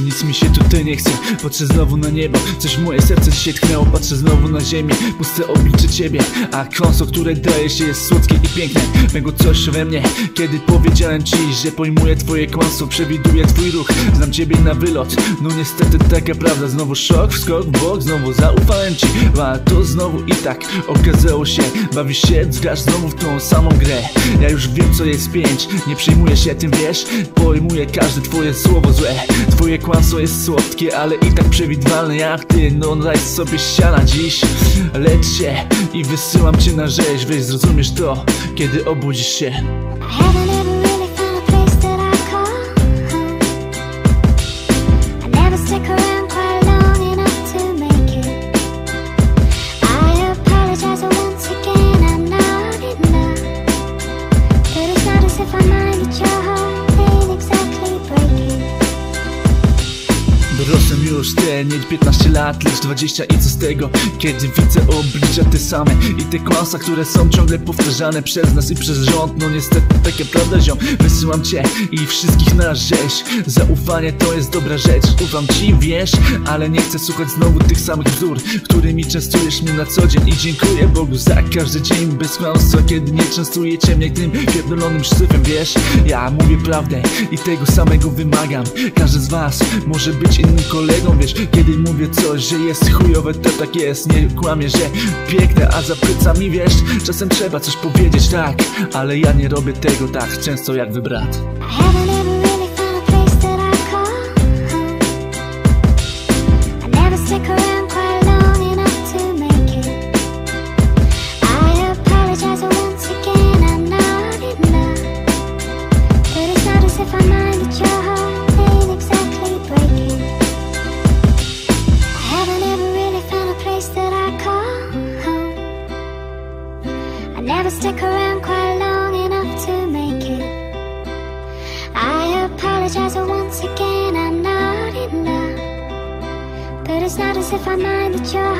nic mi się tutaj nie chce. Patrzę znowu na niebo, coś moje serce dzisiaj tknęło Patrzę znowu na ziemię, puste oblicze ciebie A kąso, które daje się jest słodkie i piękne Mego coś we mnie, kiedy powiedziałem ci Że pojmuję twoje kłamstwo, przewiduję twój ruch. Znam ciebie na wylot, no niestety taka prawda. Znowu szok, wskok bok, znowu zaufałem ci. A to znowu i tak okazało się Bawisz się, zgrasz znowu w tą samą grę. Ja już wiem co jest pięć, nie przejmuję się tym wiesz? Pojmuję każde twoje słowo złe Twoje kłamstwo jest słodkie, ale i tak przewidywalne jak ty. No daj sobie siana dziś Lecz się i wysyłam cię na rzeź. Weź zrozumiesz to, kiedy obudzisz się Już te, nie 15 lat, lecz 20 i co z tego? Kiedy widzę oblicza te same I te kłamstwa, które są ciągle powtarzane przez nas i przez rząd No niestety takie prawda ziom. Wysyłam cię i wszystkich na rzeź. Zaufanie to jest dobra rzecz. Ufam ci, wiesz, ale nie chcę słuchać znowu tych samych bzdur Którymi częstujesz mnie na co dzień. I dziękuję Bogu za każdy dzień bez kłamstwa Kiedy nie częstujecie mnie tym pierdolonym szczyfem, wiesz? Ja mówię prawdę i tego samego wymagam. Każdy z was może być innym kolegą, wiesz Kiedy mówię coś, że jest chujowe, to tak jest. Nie kłamię, że piękne, a za plecami, wiesz Czasem trzeba coś powiedzieć, tak. Ale ja nie robię tego tak często jak wy brat. I Never stick around quite long enough to make it. I apologize once again, I'm not in love. But it's not as if I mind that your